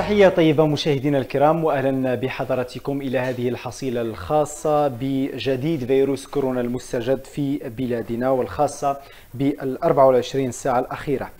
تحية طيبة مشاهدينا الكرام واهلا بحضراتكم إلى هذه الحصيلة الخاصة بجديد فيروس كورونا المستجد في بلادنا والخاصة بال 24 ساعة الأخيرة.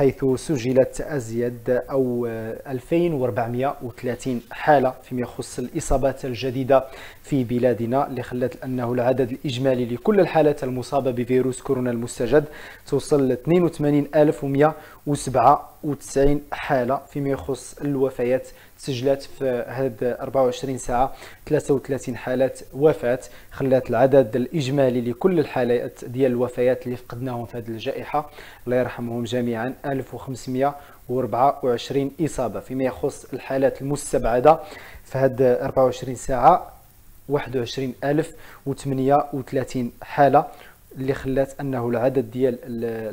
حيث سجلت أزيد أو 2430 حالة فيما يخص الإصابات الجديدة في بلادنا اللي خلت أنه العدد الإجمالي لكل الحالات المصابة بفيروس كورونا المستجد توصل ل 82197 حالة فيما يخص الوفيات تسجلت في هذه 24 ساعة 33 حالة وفاة خلات العدد الإجمالي لكل الحالات ديال الوفيات اللي فقدناهم في هذه الجائحة. الله يرحمهم جميعا. 1524 إصابة فيما يخص الحالات المستبعدة في هذه 24 ساعة 21838 حالة اللي خلات أنه العدد ديال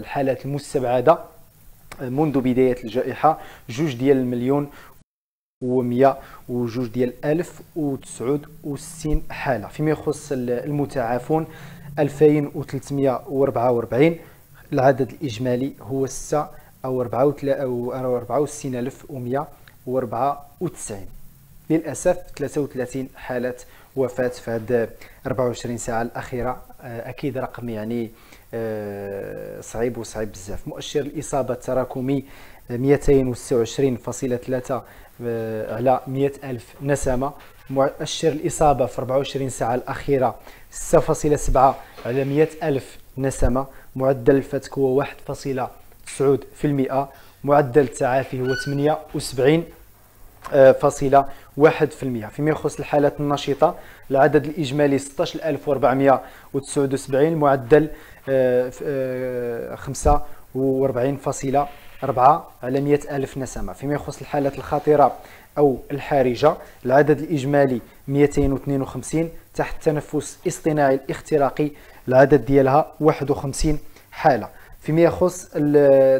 الحالات المستبعدة منذ بداية الجائحة جوج ديال المليون و100 وجوج ديال 1069 حالة. فيما يخص المتعافون 2344 العدد الإجمالي هو 6 أو 64194 للأسف 33 حالة وفاة في هذه 24 ساعة الأخيرة. أكيد رقم يعني آه، صعيب وصعيب بزاف. مؤشر الإصابة التراكمي 226.3 آه، على 100 ألف نسمة. مؤشر الإصابة في 24 ساعة الأخيرة 6.7 على 100 ألف نسمة. معدل الفتك هو 1.9% معدل التعافي هو 78 آه، فاصلة واحد في المئة. فيما يخص الحالات النشطة العدد الإجمالي 16479 معدل آه، آه، خمسة وأربعين فاصلة أربعة على مئة ألف نسمة. فيما يخص الحالات الخطيرة أو الحارجة العدد الإجمالي 252 تحت تنفس اصطناعي الاختراقي العدد ديالها 51 حالة. فيما يخص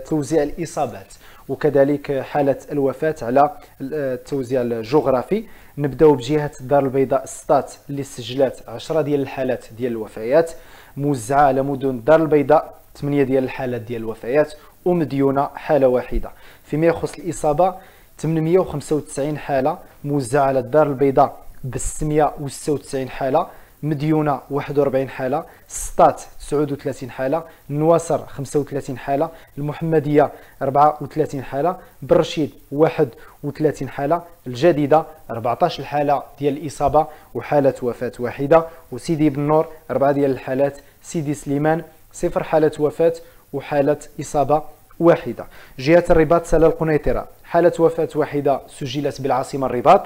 توزيع الإصابات وكذلك حالة الوفاة على التوزيع الجغرافي نبداو بجهة الدار البيضاء ستات اللي سجلات 10 ديال الحالات ديال الوفيات موزعة على مدن الدار البيضاء 8 ديال الحالات ديال الوفيات ومديونة حالة واحدة. فيما يخص الإصابة 895 حالة موزعة على الدار البيضاء ب 696 حالة مديونة 41 حالة سطات 39 حالة نواصر 35 حالة المحمدية 34 حالة برشيد 31 حالة الجديدة 14 حالة ديال الإصابة وحالة وفاة واحدة وسيدي بن نور 4 ديال الحالات سيدي سليمان صفر حالة وفاة وحالة إصابة. واحدة. جهة الرباط سلا القنيطرة. حالة وفاة واحدة سجلت بالعاصمة الرباط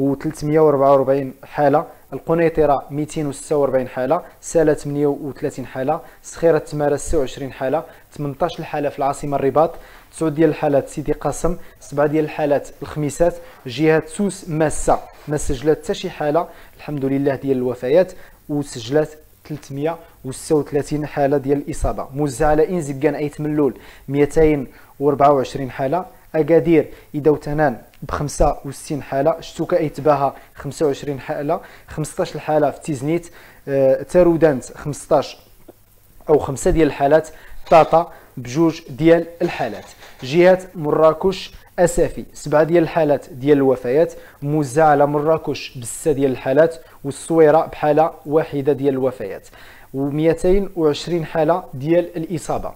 و344 حالة. القنيطرة 246 حالة سالة 38 حالة سخيرة تمارة 26 حالة. 18 حالة في العاصمة الرباط 9 ديال الحالات سيدي قاسم 7 ديال الحالات الخميسات جهة سوس ماسة. ما سجلت حتى شي حالة. الحمد لله ديال الوفيات وسجلت 336 حالة ديال الإصابة. موزعة على إنزكان أيت ملول 224 حالة. أكادير إذا وتنان ب 65 حالة. شتوكا ايتباها 25 حالة. 15 حاله في تيزنيت آه تارودانت 15 أو خمسة ديال الحالات. طاطا بجوج ديال الحالات. جهة مراكش أسافي. سبعة ديال الحالات ديال الوفيات موزعه على مراكش بستة ديال الحالات والصويرة بحالة واحدة ديال الوفيات. و220 حالة ديال الإصابة.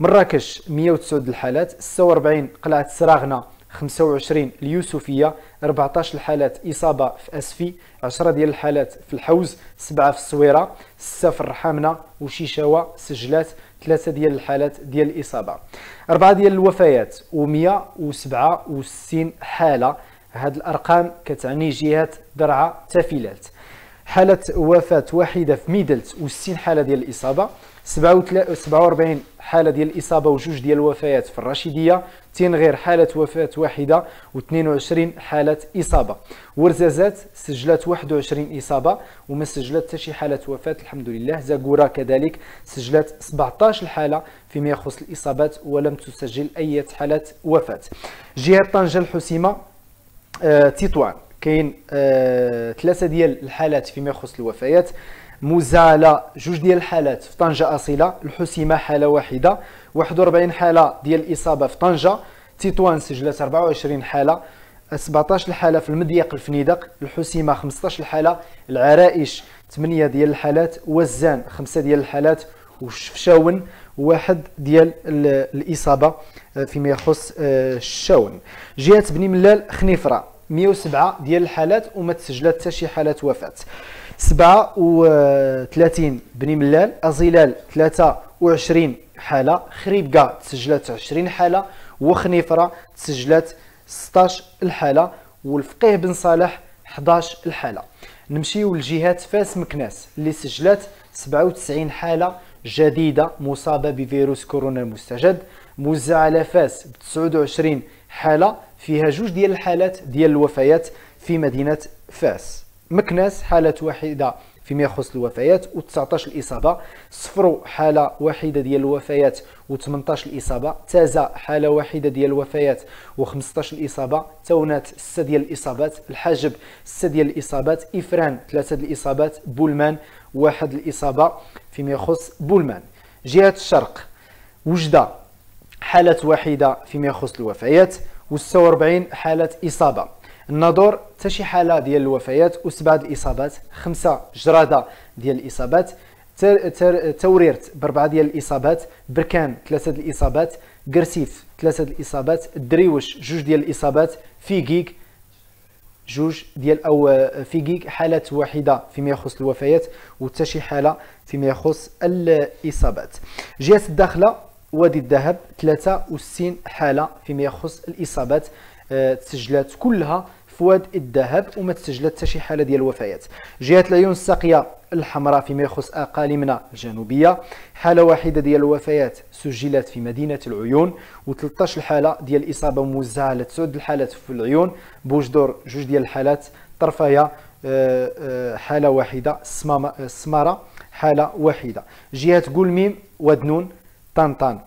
مراكش 109 الحالات 46 قلعة سراغنا 25 اليوسفية 14 الحالات إصابة في أسفي 10 ديال الحالات في الحوز 7 في الصويرة 6 في الرحامنة وشيشاوه سجلات 3 ديال الحالات ديال الإصابة. 4 ديال الوفيات و167 حالة. هاد الأرقام كتعني جهة درعا تافيلات حالة وفاة واحدة في ميدلت و60 حالة ديال الإصابة 47 حالة ديال الإصابة وجوج ديال الوفيات في الرشيدية تين غير حالة وفاة واحدة و22 حالة إصابة. ورزازات سجلت 21 إصابة وما سجلت حتى شي حالة وفاة الحمد لله. زاكورا كذلك سجلت 17 حالة فيما يخص الإصابات ولم تسجل أي حالة وفاة. جهة طنجة الحسيمة آه تطوان. كاين آه ثلاثة ديال الحالات فيما يخص الوفيات. على جوج ديال الحالات في طنجة أصيلة الحسيمة حالة واحدة 41 حالة ديال الإصابة في طنجة تطوان سجلت 24 حالة 17 حاله في المضيق الفنيدق الحسيمة 15 حاله العرائش 8 ديال الحالات وزان 5 ديال الحالات وشفشاون واحد ديال الإصابة آه، فيما يخص آه، الشاون. جهة بني ملال خنيفرة. 107 ديال الحالات وما تسجلت حتى شي حاله وفاة. 37 بني ملال أزيلال 23 حالة خريبكا تسجلت 20 حالة وخنيفرة تسجلت 16 الحالة والفقيه بن صالح 11 الحالة. نمشيو لجهات فاس مكناس اللي سجلت 97 حالة جديدة مصابة بفيروس كورونا المستجد موزعة على فاس ب 29 حالة فيها جوج ديال الحالات ديال الوفيات في مدينة فاس. مكناس حالة واحدة فيما يخص الوفيات و19 الإصابة. صفرو حالة واحدة ديال الوفيات و18 الإصابة. تازا حالة واحدة ديال الوفيات و15 الإصابة. تونات 6 ديال الإصابات. الحاجب 6 ديال الإصابات. إفران 3 ديال الإصابات. بولمان واحد الإصابة فيما يخص بولمان. جهة الشرق وجدة حالة واحدة فيما يخص الوفيات و46 حالة إصابة. الناظور حتى شي حالة ديال الوفيات وسبعة الإصابات خمسة جرادة ديال الإصابات توريرت بأربعة ديال الإصابات بركان ثلاثة ديال الإصابات قرسيف ثلاثة ديال الإصابات الدريوش جوج ديال الإصابات فيكيك جوج ديال أو فيكيك حالة واحدة فيما يخص الوفيات وحتى شي حالة فيما يخص الإصابات. جهة الداخلة وادي الذهب 63 حالة فيما يخص الإصابات تسجلات كلها في واد الذهب وما تسجلت حتى شي حالة ديال الوفيات. جهة العيون الساقية الحمراء فيما يخص اقاليمنا الجنوبية. حالة واحدة ديال الوفيات سجلت في مدينة العيون و13 حاله ديال الإصابة موزعه على تسعود الحالات في العيون. بوجدور جوج ديال الحالات طرفايا آه، آه، حالة واحدة سمارة حالة واحدة. جهة قولميم ودنون طنطان.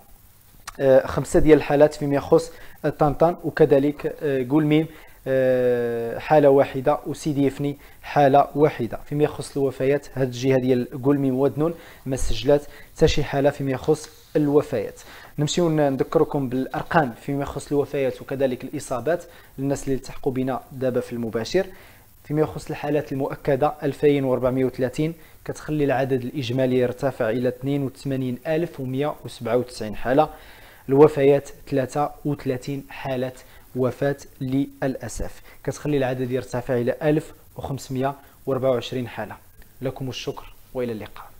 آه، خمسة ديال الحالات فيما يخص طنطان وكذلك قولميم آه، حالة واحدة وسيدي يفني حالة واحدة. فيما يخص الوفيات هذه الجهة ديال قولمي ودنون ما سجلات حتى شي حالة فيما يخص الوفيات. نمشيو نذكركم بالأرقام فيما يخص الوفيات وكذلك الإصابات. للناس اللي التحقوا بنا دابا في المباشر. فيما يخص الحالات المؤكدة 2430 كتخلي العدد الإجمالي يرتفع إلى 82197 حالة. الوفيات 33 حالة وفاة للأسف. كتخلي العدد يرتفع إلى 1524 حالة. لكم الشكر وإلى اللقاء.